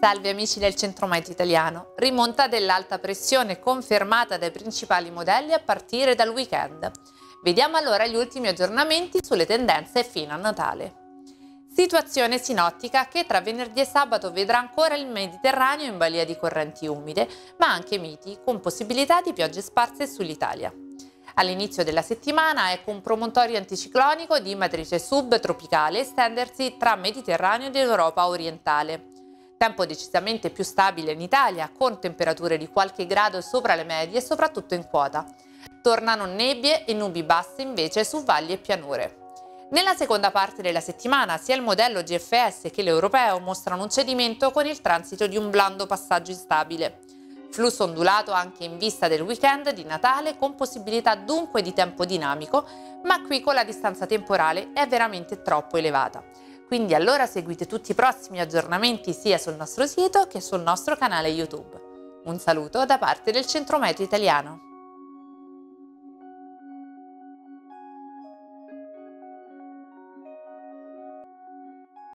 Salve amici del centro meteo italiano. Rimonta dell'alta pressione confermata dai principali modelli a partire dal weekend. Vediamo allora gli ultimi aggiornamenti sulle tendenze fino a Natale. Situazione sinottica che tra venerdì e sabato vedrà ancora il Mediterraneo in balia di correnti umide, ma anche miti, con possibilità di piogge sparse sull'Italia. All'inizio della settimana ecco un promontorio anticiclonico di matrice subtropicale estendersi tra Mediterraneo ed Europa orientale. Tempo decisamente più stabile in Italia, con temperature di qualche grado sopra le medie soprattutto in quota. Tornano nebbie e nubi basse invece su valli e pianure. Nella seconda parte della settimana sia il modello GFS che l'europeo mostrano un cedimento con il transito di un blando passaggio instabile. Flusso ondulato anche in vista del weekend di Natale con possibilità dunque di tempo dinamico, ma qui con la distanza temporale è veramente troppo elevata. Quindi allora seguite tutti i prossimi aggiornamenti sia sul nostro sito che sul nostro canale YouTube. Un saluto da parte del Centro Meteo Italiano.